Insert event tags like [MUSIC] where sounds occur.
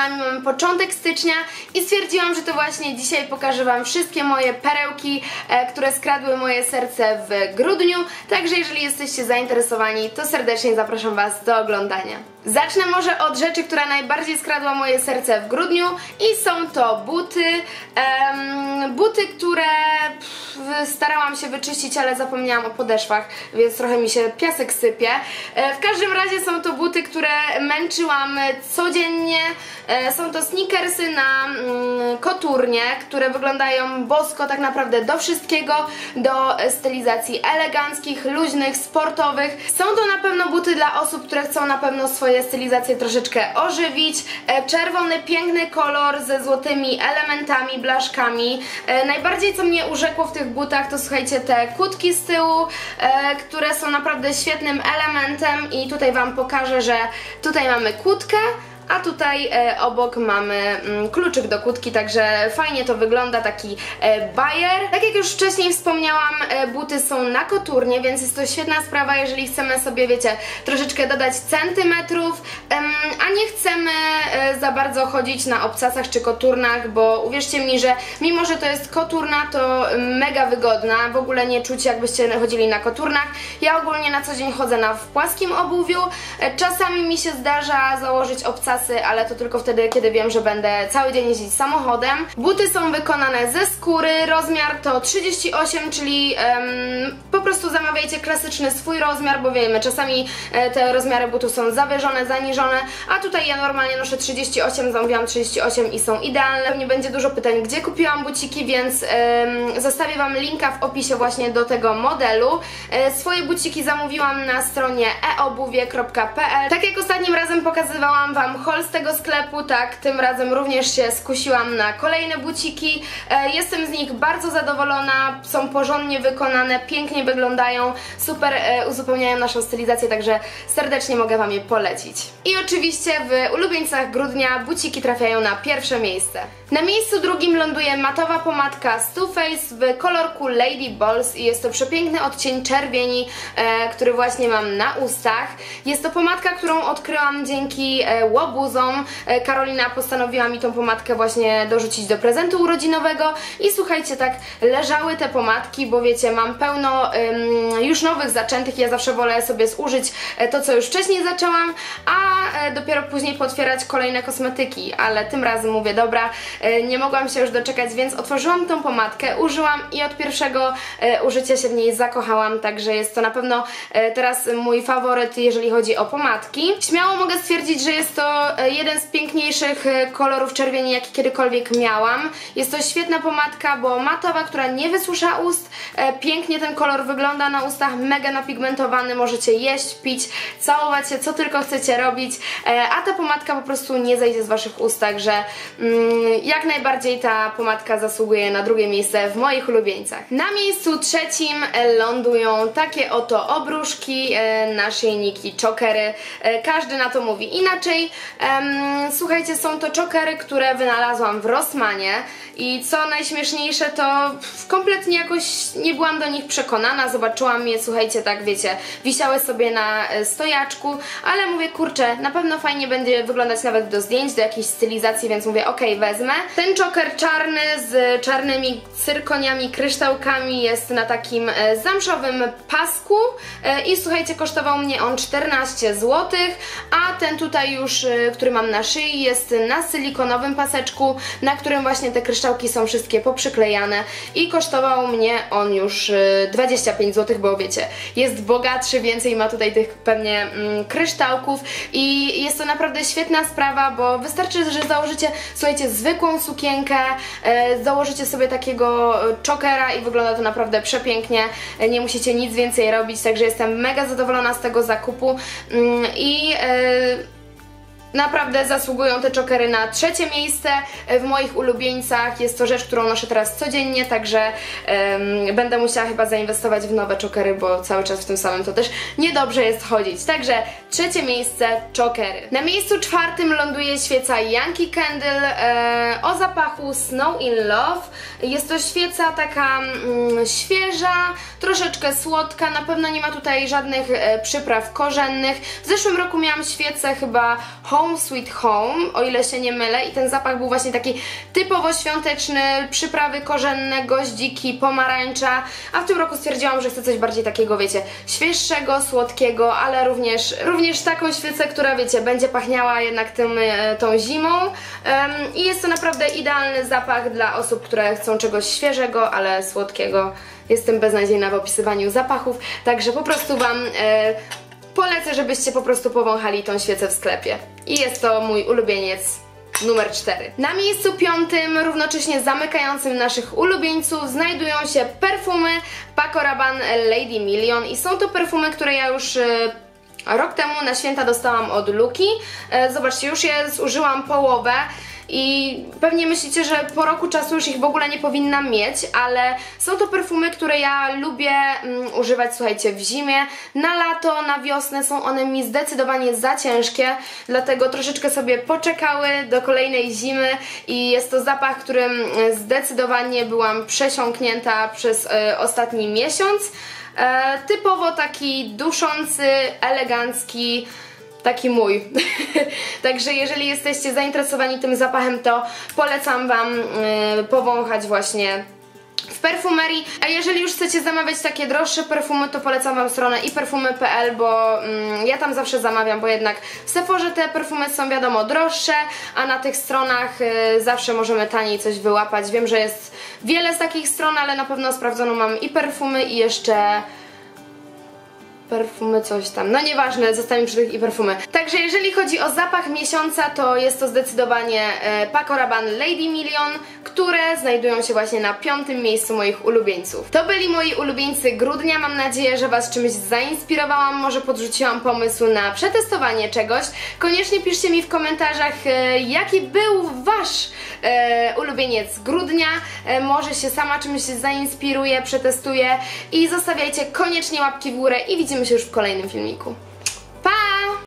nami mamy początek stycznia i stwierdziłam, że to właśnie dzisiaj pokażę Wam wszystkie moje perełki, e, które skradły moje serce w grudniu. Także jeżeli jesteście zainteresowani, to serdecznie zapraszam Was do oglądania. Zacznę może od rzeczy, która najbardziej skradła moje serce w grudniu i są to buty. Em, buty, które pff, starałam się wyczyścić, ale zapomniałam o podeszwach, więc trochę mi się piasek sypie. E, w każdym razie są to buty, które męczyłam codziennie. E, są to sneakersy na mm, koturnie, które wyglądają bosko tak naprawdę do wszystkiego, do stylizacji eleganckich, luźnych, sportowych. Są to na pewno buty dla osób, które chcą na pewno swoje stylizacje troszeczkę ożywić. E, czerwony, piękny kolor ze złotymi elementami, blaszkami. E, najbardziej co mnie urzekło w tych butach to słuchajcie te kutki z tyłu, które są naprawdę świetnym elementem i tutaj Wam pokażę, że tutaj mamy kutkę, a tutaj e, obok mamy mm, kluczyk do kłódki, także fajnie to wygląda, taki e, bajer. Tak jak już wcześniej wspomniałam, e, buty są na koturnie, więc jest to świetna sprawa, jeżeli chcemy sobie, wiecie, troszeczkę dodać centymetrów, a nie chcemy e, za bardzo chodzić na obcasach czy koturnach, bo uwierzcie mi, że mimo, że to jest koturna, to mega wygodna, w ogóle nie czuć jakbyście chodzili na koturnach. Ja ogólnie na co dzień chodzę na w płaskim obuwiu, e, czasami mi się zdarza założyć obcasy ale to tylko wtedy, kiedy wiem, że będę cały dzień jeździć samochodem. Buty są wykonane ze skóry, rozmiar to 38, czyli um, po prostu zamawiajcie klasyczny swój rozmiar, bo wiemy, czasami e, te rozmiary butów są zawyżone, zaniżone, a tutaj ja normalnie noszę 38, zamówiłam 38 i są idealne. Nie będzie dużo pytań, gdzie kupiłam buciki, więc um, zostawię Wam linka w opisie właśnie do tego modelu. E, swoje buciki zamówiłam na stronie eobuwie.pl Tak jak ostatnim razem pokazywałam Wam haul z tego sklepu, tak, tym razem również się skusiłam na kolejne buciki. E, jestem z nich bardzo zadowolona, są porządnie wykonane, pięknie wyglądają, super e, uzupełniają naszą stylizację, także serdecznie mogę Wam je polecić. I oczywiście w ulubieńcach grudnia buciki trafiają na pierwsze miejsce. Na miejscu drugim ląduje matowa pomadka z Too Faced w kolorku Lady Balls i jest to przepiękny odcień czerwieni, e, który właśnie mam na ustach. Jest to pomadka, którą odkryłam dzięki e, łobuzom. Karolina postanowiła mi tą pomadkę właśnie dorzucić do prezentu urodzinowego i słuchajcie, tak leżały te pomadki, bo wiecie, mam pełno już nowych zaczętych, ja zawsze wolę sobie zużyć e, to, co już wcześniej zaczęłam, a e, dopiero później potwierać kolejne kosmetyki, ale tym razem mówię, dobra, E, nie mogłam się już doczekać, więc otworzyłam tą pomadkę, użyłam i od pierwszego użycia się w niej zakochałam, także jest to na pewno teraz mój faworyt, jeżeli chodzi o pomadki. Śmiało mogę stwierdzić, że jest to jeden z piękniejszych kolorów czerwieni, jaki kiedykolwiek miałam. Jest to świetna pomadka, bo matowa, która nie wysusza ust, pięknie ten kolor wygląda na ustach, mega napigmentowany, możecie jeść, pić, całować się, co tylko chcecie robić, a ta pomadka po prostu nie zejdzie z waszych ust, także mm, jak najbardziej ta pomadka zasługuje na drugie miejsce w moich ulubieńcach. Na miejscu trzecim lądują takie oto obruszki, e, naszyjniki, chokery. E, każdy na to mówi inaczej. Słuchajcie, są to chokery, które wynalazłam w Rossmanie i co najśmieszniejsze to kompletnie jakoś nie byłam do nich przekonana, zobaczyłam je, słuchajcie, tak wiecie, wisiały sobie na e, stojaczku, ale mówię, kurczę, na pewno fajnie będzie wyglądać nawet do zdjęć, do jakiejś stylizacji, więc mówię, okay, wezmę. Ten choker czarny z czarnymi cyrkoniami, kryształkami jest na takim e, zamszowym pasku e, i słuchajcie, kosztował mnie on 14 zł, a ten tutaj już, który mam na szyi jest na silikonowym paseczku, na którym właśnie te kryształki są wszystkie poprzyklejane i kosztował mnie on już 25 y, zł, bo wiecie, jest bogatszy, więcej ma tutaj tych pewnie mm, kryształków i jest to naprawdę świetna sprawa, bo wystarczy, że założycie, słuchajcie, zwykłą sukienkę, e, założycie sobie takiego chokera i wygląda to naprawdę przepięknie, e, nie musicie nic więcej robić, także jestem mega zadowolona z tego zakupu. Mm, i e, Naprawdę zasługują te czokery na trzecie miejsce w moich ulubieńcach. Jest to rzecz, którą noszę teraz codziennie, także um, będę musiała chyba zainwestować w nowe czokery, bo cały czas w tym samym to też niedobrze jest chodzić. Także trzecie miejsce czokery. Na miejscu czwartym ląduje świeca Yankee Candle e, o zapachu Snow in Love. Jest to świeca taka mm, świeża, troszeczkę słodka, na pewno nie ma tutaj żadnych e, przypraw korzennych. W zeszłym roku miałam świecę chyba Sweet Home, o ile się nie mylę i ten zapach był właśnie taki typowo świąteczny, przyprawy korzenne, goździki, pomarańcza, a w tym roku stwierdziłam, że chcę coś bardziej takiego, wiecie, świeższego, słodkiego, ale również, również taką świecę, która, wiecie, będzie pachniała jednak tym, e, tą zimą i jest to naprawdę idealny zapach dla osób, które chcą czegoś świeżego, ale słodkiego. Jestem beznadziejna w opisywaniu zapachów, także po prostu Wam e, polecę, żebyście po prostu powąchali tą świecę w sklepie. I jest to mój ulubieniec numer 4. Na miejscu piątym, równocześnie zamykającym naszych ulubieńców, znajdują się perfumy Paco Rabanne Lady Million i są to perfumy, które ja już... E, rok temu na święta dostałam od Luki. E, zobaczcie, już je zużyłam połowę i pewnie myślicie, że po roku czasu już ich w ogóle nie powinnam mieć, ale są to perfumy, które ja lubię mm, używać, słuchajcie, w zimie, na lato, na wiosnę są one mi zdecydowanie za ciężkie, dlatego troszeczkę sobie poczekały do kolejnej zimy i jest to zapach, którym zdecydowanie byłam przesiąknięta przez y, ostatni miesiąc. E, typowo taki duszący, elegancki, taki mój. [LAUGHS] Także jeżeli jesteście zainteresowani tym zapachem, to polecam Wam yy, powąchać właśnie w perfumerii, a jeżeli już chcecie zamawiać takie droższe perfumy, to polecam Wam stronę iperfumy.pl, bo mm, ja tam zawsze zamawiam, bo jednak w Sephorze te perfumy są wiadomo droższe, a na tych stronach y, zawsze możemy taniej coś wyłapać. Wiem, że jest wiele z takich stron, ale na pewno sprawdzoną mam i perfumy i jeszcze perfumy, coś tam. No nieważne, zostańmy przy tych i perfumy. Także jeżeli chodzi o zapach miesiąca, to jest to zdecydowanie e, Paco Rabanne Lady Million, które znajdują się właśnie na piątym miejscu moich ulubieńców. To byli moi ulubieńcy grudnia. Mam nadzieję, że Was czymś zainspirowałam, może podrzuciłam pomysł na przetestowanie czegoś. Koniecznie piszcie mi w komentarzach, e, jaki był Wasz e, ulubieniec grudnia. Może się sama czymś zainspiruję, przetestuję i zostawiajcie koniecznie łapki w górę i widzimy się już w kolejnym filmiku.